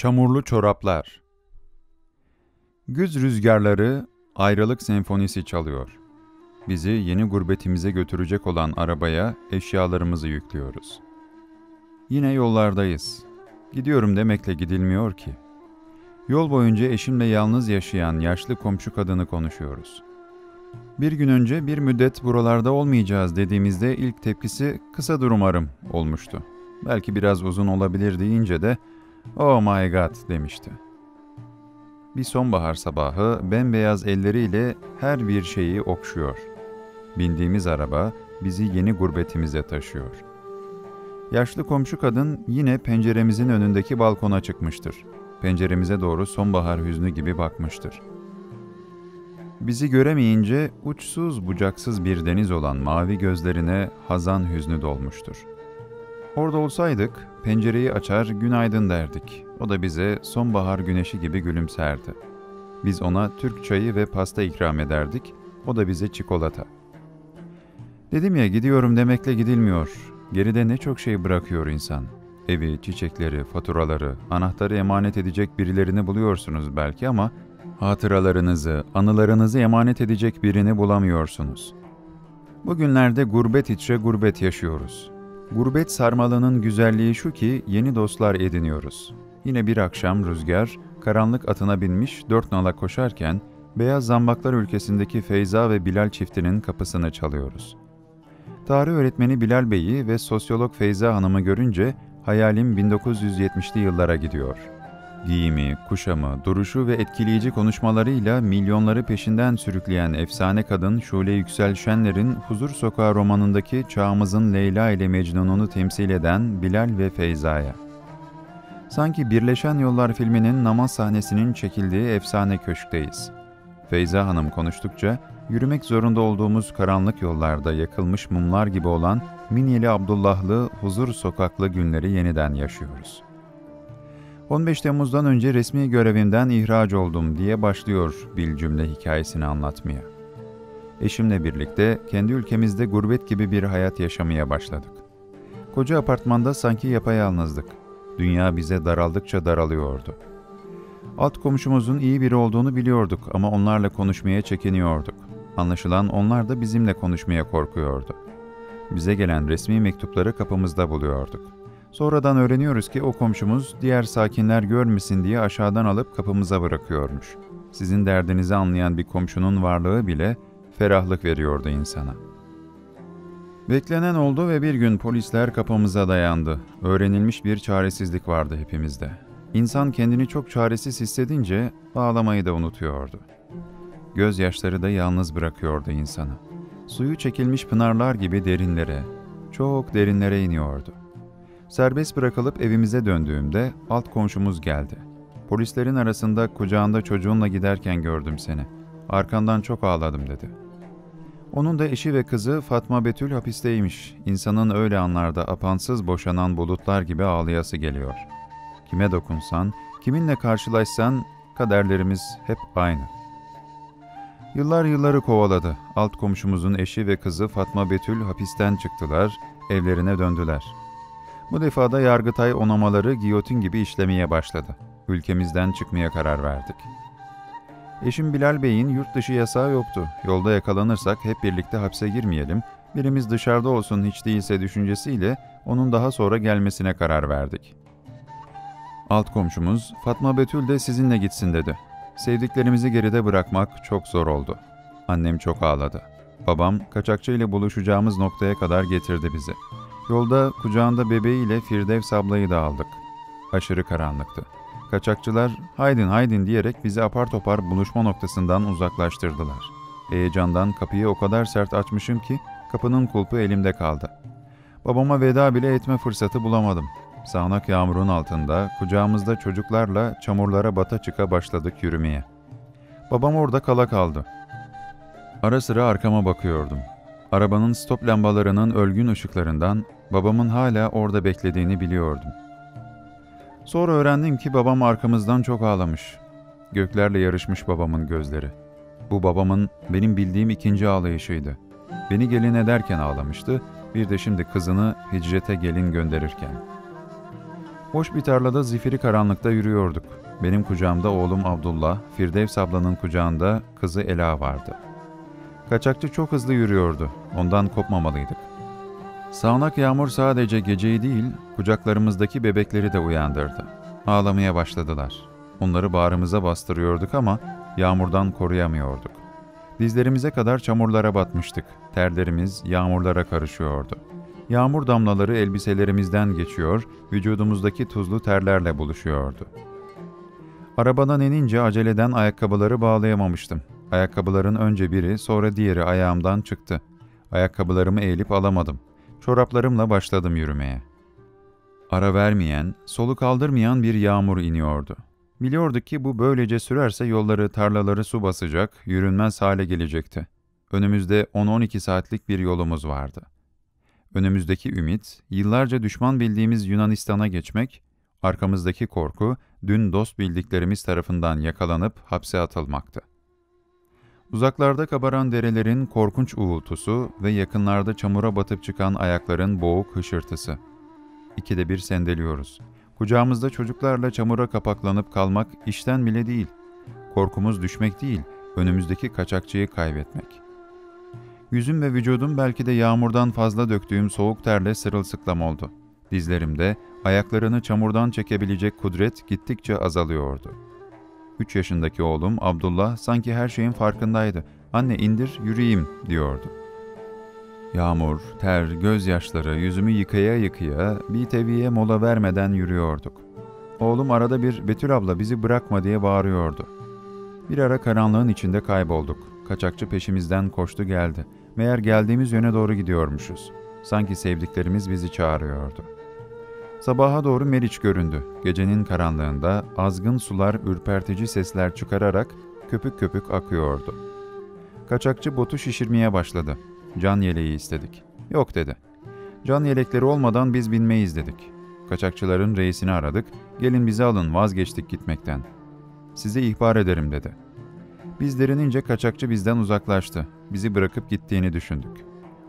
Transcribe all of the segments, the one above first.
Çamurlu çoraplar. Güz rüzgarları, ayrılık senfonisi çalıyor. Bizi yeni gurbetimize götürecek olan arabaya eşyalarımızı yüklüyoruz. Yine yollardayız. Gidiyorum demekle gidilmiyor ki. Yol boyunca eşimle yalnız yaşayan yaşlı komşu kadını konuşuyoruz. Bir gün önce bir müddet buralarda olmayacağız dediğimizde ilk tepkisi kısa umarım olmuştu. Belki biraz uzun olabilir deyince de Oh my god demişti. Bir sonbahar sabahı bembeyaz elleriyle her bir şeyi okşuyor. Bindiğimiz araba bizi yeni gurbetimize taşıyor. Yaşlı komşu kadın yine penceremizin önündeki balkona çıkmıştır. Penceremize doğru sonbahar hüznü gibi bakmıştır. Bizi göremeyince uçsuz bucaksız bir deniz olan mavi gözlerine hazan hüznü dolmuştur. Orada olsaydık pencereyi açar günaydın derdik. O da bize sonbahar güneşi gibi gülümserdi. Biz ona Türk çayı ve pasta ikram ederdik. O da bize çikolata. Dedim ya gidiyorum demekle gidilmiyor. Geride ne çok şey bırakıyor insan. Evi, çiçekleri, faturaları, anahtarı emanet edecek birilerini buluyorsunuz belki ama hatıralarınızı, anılarınızı emanet edecek birini bulamıyorsunuz. Bugünlerde gurbet içre gurbet yaşıyoruz. Gurbet sarmalının güzelliği şu ki yeni dostlar ediniyoruz. Yine bir akşam rüzgar, karanlık atına binmiş dört nala koşarken, Beyaz Zambaklar ülkesindeki Feyza ve Bilal çiftinin kapısını çalıyoruz. Tarih öğretmeni Bilal Bey'i ve sosyolog Feyza Hanım'ı görünce hayalim 1970'li yıllara gidiyor.'' Giyimi, kuşamı, duruşu ve etkileyici konuşmalarıyla milyonları peşinden sürükleyen efsane kadın Şule Yüksel Şenler'in Huzur Sokağı romanındaki çağımızın Leyla ile Mecnun'unu temsil eden Bilal ve Feyza'ya. Sanki Birleşen Yollar filminin namaz sahnesinin çekildiği efsane köşkteyiz. Feyza Hanım konuştukça, yürümek zorunda olduğumuz karanlık yollarda yakılmış mumlar gibi olan Minyeli Abdullahlı Huzur Sokaklı günleri yeniden yaşıyoruz.'' 15 Temmuz'dan önce resmi görevimden ihraç oldum diye başlıyor Bil cümle hikayesini anlatmaya. Eşimle birlikte kendi ülkemizde gurbet gibi bir hayat yaşamaya başladık. Koca apartmanda sanki yapayalnızdık. Dünya bize daraldıkça daralıyordu. Alt komşumuzun iyi biri olduğunu biliyorduk ama onlarla konuşmaya çekiniyorduk. Anlaşılan onlar da bizimle konuşmaya korkuyordu. Bize gelen resmi mektupları kapımızda buluyorduk. Sonradan öğreniyoruz ki o komşumuz diğer sakinler görmesin diye aşağıdan alıp kapımıza bırakıyormuş. Sizin derdinizi anlayan bir komşunun varlığı bile ferahlık veriyordu insana. Beklenen oldu ve bir gün polisler kapımıza dayandı. Öğrenilmiş bir çaresizlik vardı hepimizde. İnsan kendini çok çaresiz hissedince ağlamayı da unutuyordu. Gözyaşları da yalnız bırakıyordu insanı. Suyu çekilmiş pınarlar gibi derinlere, çok derinlere iniyordu. Serbest bırakılıp evimize döndüğümde alt komşumuz geldi. Polislerin arasında kucağında çocuğunla giderken gördüm seni. Arkandan çok ağladım dedi. Onun da eşi ve kızı Fatma Betül hapisteymiş. İnsanın öyle anlarda apansız boşanan bulutlar gibi ağlayası geliyor. Kime dokunsan, kiminle karşılaşsan kaderlerimiz hep aynı. Yıllar yılları kovaladı. Alt komşumuzun eşi ve kızı Fatma Betül hapisten çıktılar, evlerine döndüler.'' Bu defada Yargıtay onamaları giyotin gibi işlemeye başladı. Ülkemizden çıkmaya karar verdik. Eşim Bilal Bey'in yurt dışı yasağı yoktu. Yolda yakalanırsak hep birlikte hapse girmeyelim, birimiz dışarıda olsun hiç değilse düşüncesiyle onun daha sonra gelmesine karar verdik. Alt komşumuz Fatma Betül de sizinle gitsin dedi. Sevdiklerimizi geride bırakmak çok zor oldu. Annem çok ağladı. Babam kaçakçı ile buluşacağımız noktaya kadar getirdi bizi. Yolda kucağında bebeğiyle Firdevs ablayı da aldık. Aşırı karanlıktı. Kaçakçılar haydin haydin diyerek bizi apar topar buluşma noktasından uzaklaştırdılar. Heyecandan kapıyı o kadar sert açmışım ki kapının kulpu elimde kaldı. Babama veda bile etme fırsatı bulamadım. Sağnak yağmurun altında, kucağımızda çocuklarla çamurlara bata çıka başladık yürümeye. Babam orada kala kaldı. Ara sıra arkama bakıyordum. Arabanın stop lambalarının ölgün ışıklarından babamın hala orada beklediğini biliyordum. Sonra öğrendim ki babam arkamızdan çok ağlamış. Göklerle yarışmış babamın gözleri. Bu babamın benim bildiğim ikinci ağlayışıydı. Beni gelin ederken ağlamıştı, bir de şimdi kızını hicrete gelin gönderirken. Hoş bir tarlada zifiri karanlıkta yürüyorduk. Benim kucağımda oğlum Abdullah, Firdevs ablanın kucağında kızı Ela vardı. Kaçakçı çok hızlı yürüyordu. Ondan kopmamalıydık. Sağnak yağmur sadece geceyi değil, kucaklarımızdaki bebekleri de uyandırdı. Ağlamaya başladılar. Onları bağrımıza bastırıyorduk ama yağmurdan koruyamıyorduk. Dizlerimize kadar çamurlara batmıştık. Terlerimiz yağmurlara karışıyordu. Yağmur damlaları elbiselerimizden geçiyor, vücudumuzdaki tuzlu terlerle buluşuyordu. Arabadan inince aceleden ayakkabıları bağlayamamıştım. Ayakkabıların önce biri, sonra diğeri ayağımdan çıktı. Ayakkabılarımı eğilip alamadım. Çoraplarımla başladım yürümeye. Ara vermeyen, soluk aldırmayan bir yağmur iniyordu. Biliyorduk ki bu böylece sürerse yolları, tarlaları su basacak, yürünmez hale gelecekti. Önümüzde 10-12 saatlik bir yolumuz vardı. Önümüzdeki ümit, yıllarca düşman bildiğimiz Yunanistan'a geçmek, arkamızdaki korku, dün dost bildiklerimiz tarafından yakalanıp hapse atılmaktı. Uzaklarda kabaran derelerin korkunç uğultusu ve yakınlarda çamura batıp çıkan ayakların boğuk hışırtısı. İkide bir sendeliyoruz. Kucağımızda çocuklarla çamura kapaklanıp kalmak işten bile değil. Korkumuz düşmek değil, önümüzdeki kaçakçıyı kaybetmek. Yüzüm ve vücudum belki de yağmurdan fazla döktüğüm soğuk terle sırılsıklam oldu. Dizlerimde ayaklarını çamurdan çekebilecek kudret gittikçe azalıyordu. Üç yaşındaki oğlum Abdullah sanki her şeyin farkındaydı. Anne indir, yürüyeyim diyordu. Yağmur, ter, gözyaşları yüzümü yıkaya yıkaya bir teviye mola vermeden yürüyorduk. Oğlum arada bir Betül abla bizi bırakma diye bağırıyordu. Bir ara karanlığın içinde kaybolduk. Kaçakçı peşimizden koştu geldi. Meğer geldiğimiz yöne doğru gidiyormuşuz. Sanki sevdiklerimiz bizi çağırıyordu. Sabaha doğru Meriç göründü. Gecenin karanlığında azgın sular ürpertici sesler çıkararak köpük köpük akıyordu. Kaçakçı botu şişirmeye başladı. Can yeleği istedik. Yok dedi. Can yelekleri olmadan biz binmeyiz dedik. Kaçakçıların reisini aradık. Gelin bizi alın vazgeçtik gitmekten. Size ihbar ederim dedi. Biz derinince kaçakçı bizden uzaklaştı. Bizi bırakıp gittiğini düşündük.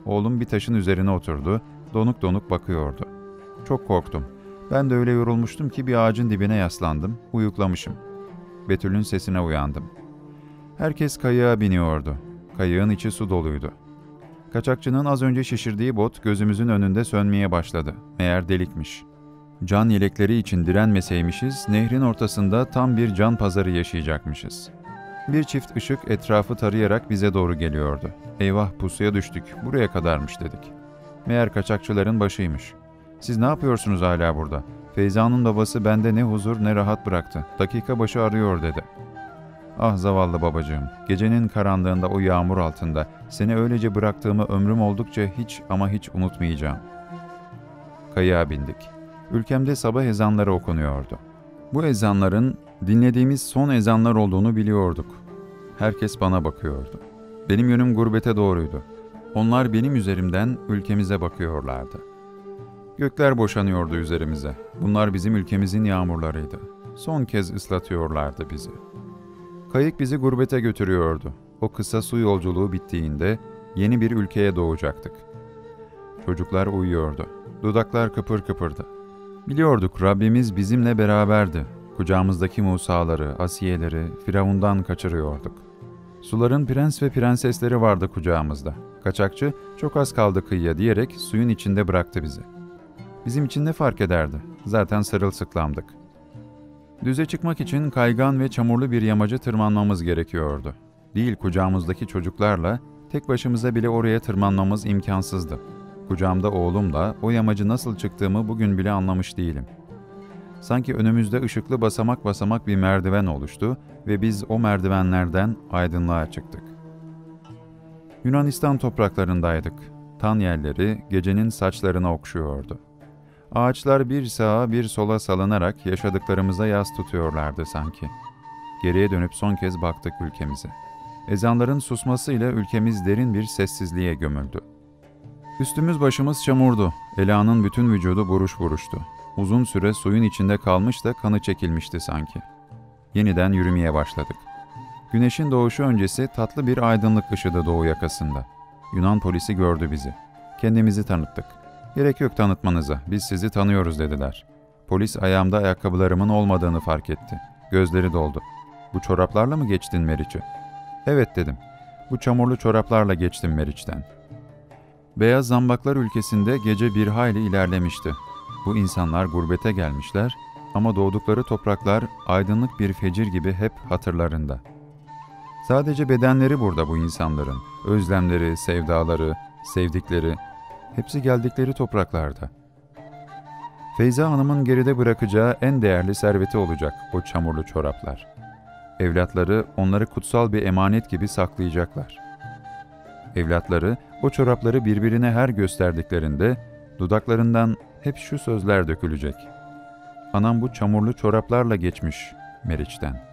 Oğlum bir taşın üzerine oturdu. Donuk donuk bakıyordu. Çok korktum. Ben de öyle yorulmuştum ki bir ağacın dibine yaslandım. Uyuklamışım. Betül'ün sesine uyandım. Herkes kayığa biniyordu. Kayığın içi su doluydu. Kaçakçının az önce şişirdiği bot gözümüzün önünde sönmeye başladı. Meğer delikmiş. Can yelekleri için direnmeseymişiz, nehrin ortasında tam bir can pazarı yaşayacakmışız. Bir çift ışık etrafı tarayarak bize doğru geliyordu. Eyvah pusuya düştük, buraya kadarmış dedik. Meğer kaçakçıların başıymış. Siz ne yapıyorsunuz hala burada? Feyza'nın babası bende ne huzur ne rahat bıraktı. Dakika başı arıyor dedi. Ah zavallı babacığım, gecenin karanlığında o yağmur altında seni öylece bıraktığımı ömrüm oldukça hiç ama hiç unutmayacağım. Kayığa bindik. Ülkemde sabah ezanları okunuyordu. Bu ezanların dinlediğimiz son ezanlar olduğunu biliyorduk. Herkes bana bakıyordu. Benim yönüm gurbete doğruydu. Onlar benim üzerimden ülkemize bakıyorlardı. Gökler boşanıyordu üzerimize. Bunlar bizim ülkemizin yağmurlarıydı. Son kez ıslatıyorlardı bizi. Kayık bizi gurbete götürüyordu. O kısa su yolculuğu bittiğinde yeni bir ülkeye doğacaktık. Çocuklar uyuyordu. Dudaklar kıpır kıpırdı. Biliyorduk Rabbimiz bizimle beraberdi. Kucağımızdaki Musa'ları, Asiyeleri Firavundan kaçırıyorduk. Suların prens ve prensesleri vardı kucağımızda. Kaçakçı çok az kaldı kıyıya diyerek suyun içinde bıraktı bizi. Bizim için ne fark ederdi? Zaten sarılsıklamdık. Düze çıkmak için kaygan ve çamurlu bir yamacı tırmanmamız gerekiyordu. Değil kucağımızdaki çocuklarla tek başımıza bile oraya tırmanmamız imkansızdı. Kucağımda oğlumla o yamacı nasıl çıktığımı bugün bile anlamış değilim. Sanki önümüzde ışıklı basamak basamak bir merdiven oluştu ve biz o merdivenlerden aydınlığa çıktık. Yunanistan topraklarındaydık. Tan yerleri gecenin saçlarına okşuyordu. Ağaçlar bir sağa bir sola salınarak yaşadıklarımıza yas tutuyorlardı sanki. Geriye dönüp son kez baktık ülkemize. Ezanların susmasıyla ülkemiz derin bir sessizliğe gömüldü. Üstümüz başımız çamurdu. Ela'nın bütün vücudu buruş buruştu. Uzun süre suyun içinde kalmış da kanı çekilmişti sanki. Yeniden yürümeye başladık. Güneşin doğuşu öncesi tatlı bir aydınlık ışıdı doğu yakasında. Yunan polisi gördü bizi. Kendimizi tanıttık. Gerek yok tanıtmanıza, biz sizi tanıyoruz dediler. Polis ayağımda ayakkabılarımın olmadığını fark etti. Gözleri doldu. Bu çoraplarla mı geçtin Meriç'i? Evet dedim. Bu çamurlu çoraplarla geçtim Meriç'ten. Beyaz zambaklar ülkesinde gece bir hayli ilerlemişti. Bu insanlar gurbete gelmişler ama doğdukları topraklar aydınlık bir fecir gibi hep hatırlarında. Sadece bedenleri burada bu insanların. Özlemleri, sevdaları, sevdikleri, hepsi geldikleri topraklarda. Feyza Hanım'ın geride bırakacağı en değerli serveti olacak o çamurlu çoraplar. Evlatları onları kutsal bir emanet gibi saklayacaklar. Evlatları o çorapları birbirine her gösterdiklerinde dudaklarından hep şu sözler dökülecek. Anam bu çamurlu çoraplarla geçmiş Meriç'ten.''